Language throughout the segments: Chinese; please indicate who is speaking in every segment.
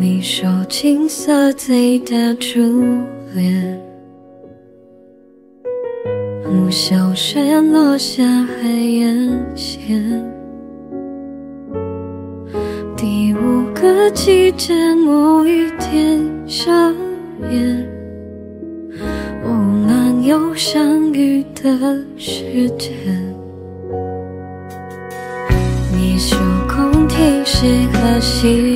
Speaker 1: 你说青色最的初恋，午小雪落下海眼线。第五个季节，某一天上演，我们有相遇的时间。你说空庭是可惜。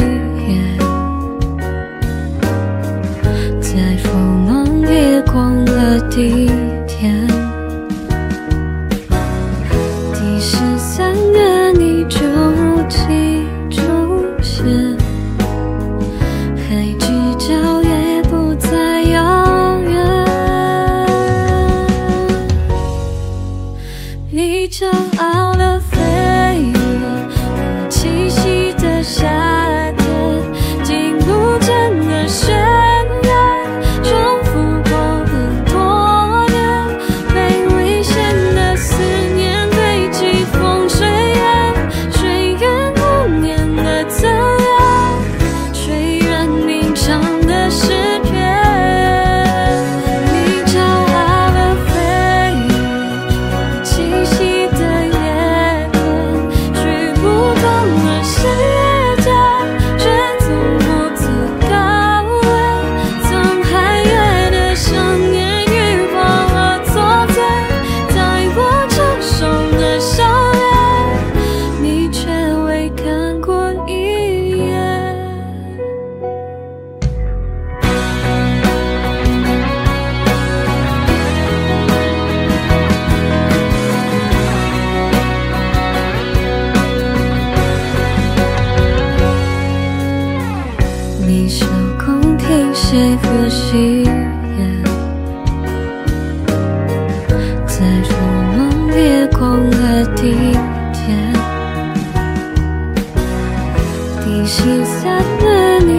Speaker 1: 谁和谁，在铺满月光的地点，地心下的你。